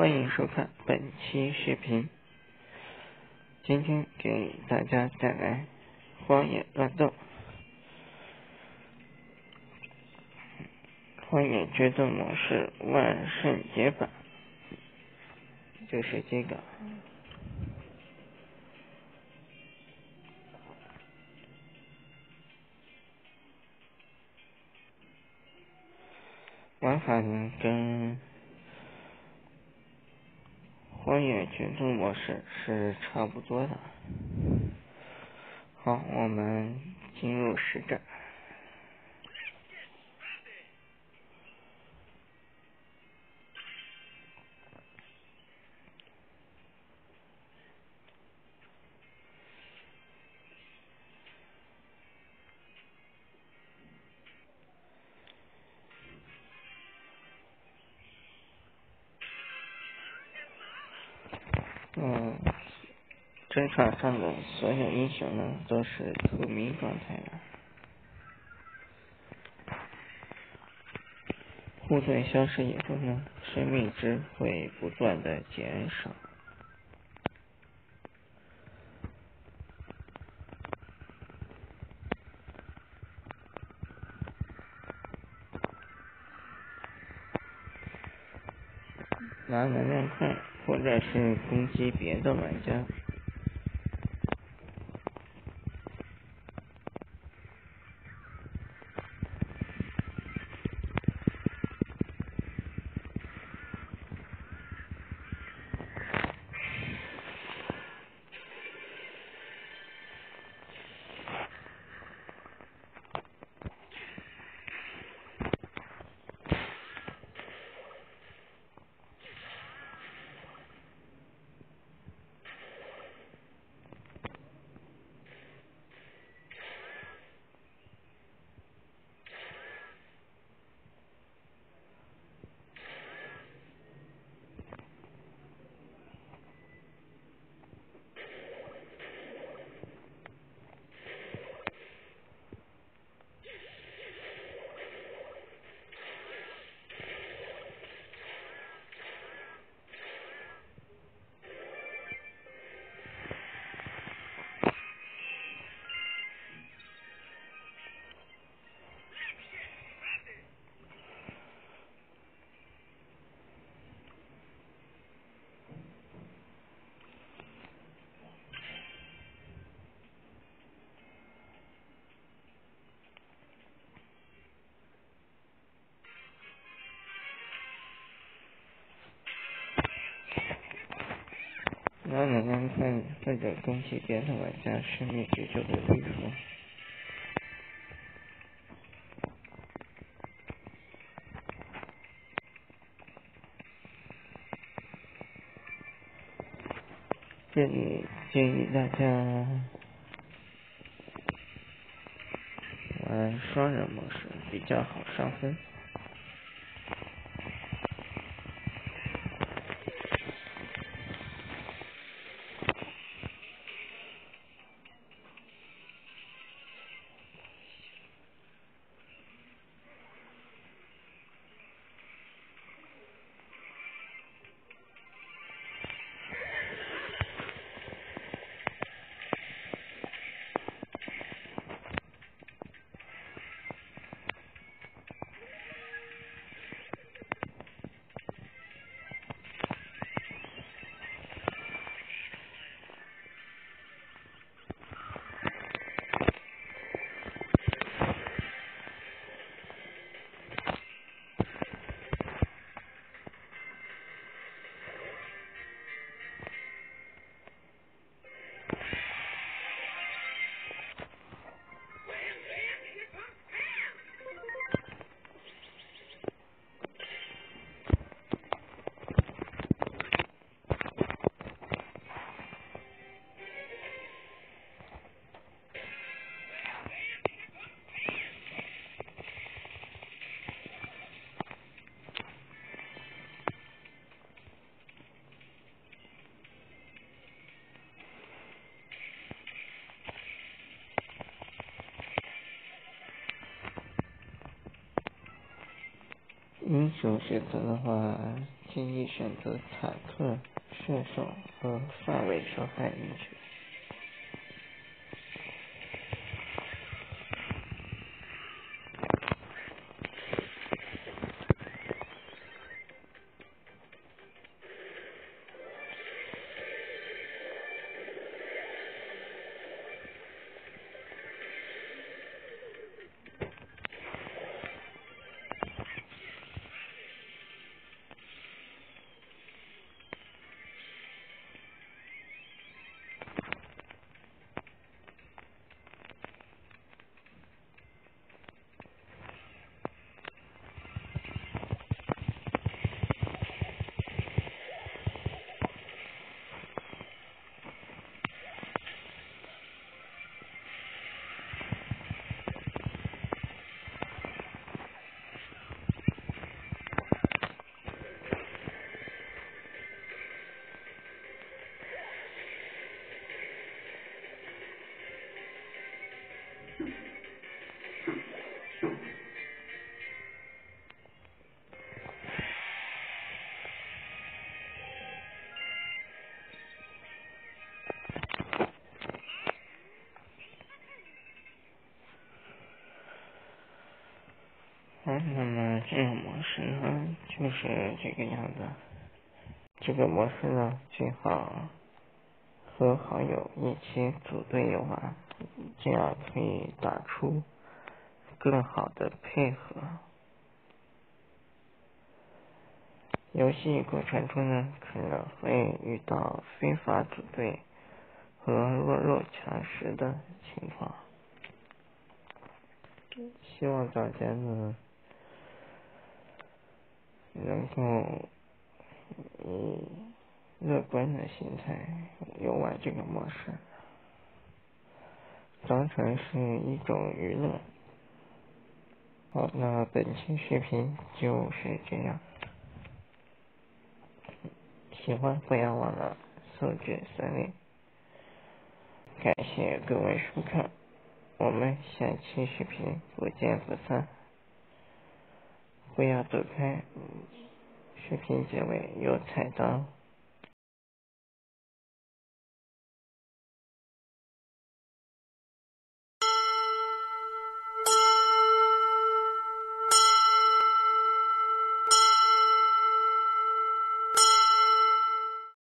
欢迎收看本期视频。今天给大家带来《荒野乱斗》。荒野决斗模式万圣节版，就是这个。玩法呢跟荒野决斗模式是差不多的。好，我们进入实战。战场上的所有英雄呢都是透明状态的，护盾消失以后呢，生命值会不断的减少。拿能量块，或者是攻击别的玩家。或者攻击别的玩家，生命值就会恢复。这里建议大家玩双人模式，比较好上分。英雄选择的话，建议选择坦克、射手和范围伤害英雄。嗯，那么这个模式呢，就是这个样子。这个模式呢，最好和好友一起组队游玩，这样可以打出更好的配合。游戏过程中呢，可能会遇到非法组队和弱肉强食的情况，希望大家呢。能够嗯乐观的心态游玩这个模式，当成是一种娱乐。好，那本期视频就是这样，喜欢不要忘了素质三连。感谢各位收看，我们下期视频不见不散。不要走开，视频结尾有彩蛋。